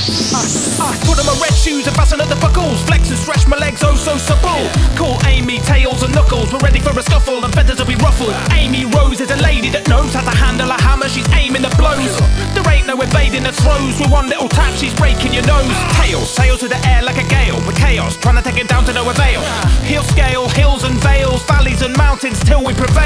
Put on my red shoes and fasten at the buckles. Flex and stretch my legs, oh so supple. Call Amy, tails and knuckles. We're ready for a scuffle and feathers will be ruffled. Amy Rose is a lady that knows how to handle a hammer. She's aiming the blows. There ain't no evading the throws. With one little tap, she's breaking your nose. Tails, sail to the air like a gale. With chaos, trying to take it down to no avail. Heel scale, hills and vales, valleys and mountains till we prevail.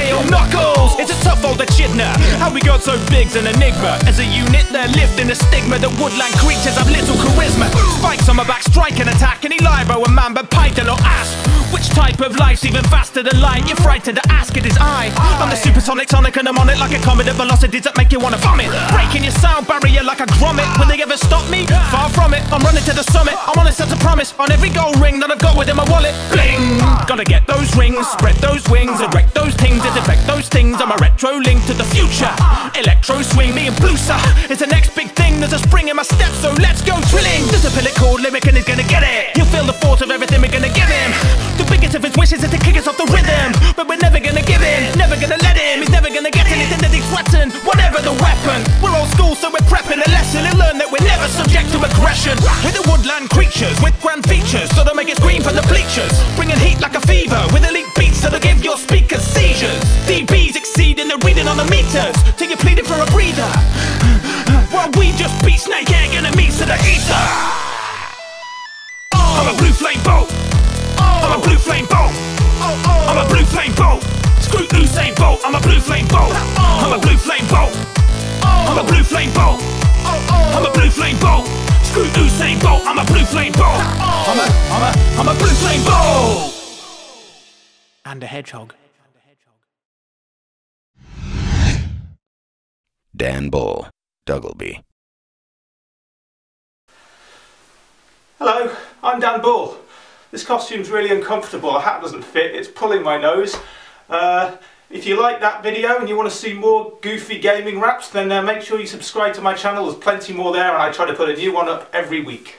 How we got so big's an enigma. As a unit, they're lifting the stigma that woodland creatures have little charisma. Spikes on my back, strike and attack. Any libro, a man, but python or asp. Which type of life's even faster than light? You're frightened to ask, it is I. I'm the supersonic sonic and I'm on it like a comet at velocities that make you wanna vomit. Breaking your sound barrier like a grommet. Will they ever stop me? Far from it. I'm running to the summit. I'm on a of promise on every gold ring that I've got within my wallet. Bling! Gotta get those rings, spread those wings, I'm a retro link to the future. Electro swing, me and Blusa. It's the next big thing. There's a spring in my step, so let's go drilling. There's a pillar called lyric and he's gonna get it. He'll feel the force of everything we're gonna give him. The biggest of his wishes is to kick us off the rhythm. But we're never gonna give in, never gonna let him. He's never gonna get anything that he's threatened. Whatever the weapon, we're old school, so we're prepping a lesson. He'll learn that we're never subject to aggression. We're the woodland creatures with grand features, so don't make it scream from the bleachers. Bringing heat like a fever with elite exceeding on the meters till you're pleading for a breather. While we just beat snake egg enemies to the ether. Oh. I'm a blue flame bolt. Oh. I'm a blue flame bolt. Oh. I'm a blue flame bolt. Screw Usain Bolt. I'm a blue flame bolt. I'm a blue flame bolt. I'm a blue flame bolt. I'm a blue flame bolt. Screw Usain Bolt. I'm a blue flame bolt. I'm a, I'm a, I'm a blue flame bolt. And a hedgehog. Dan Bull, Duggleby. Hello, I'm Dan Bull. This costume's really uncomfortable, a hat doesn't fit, it's pulling my nose. Uh, if you like that video and you want to see more goofy gaming raps, then uh, make sure you subscribe to my channel, there's plenty more there and I try to put a new one up every week.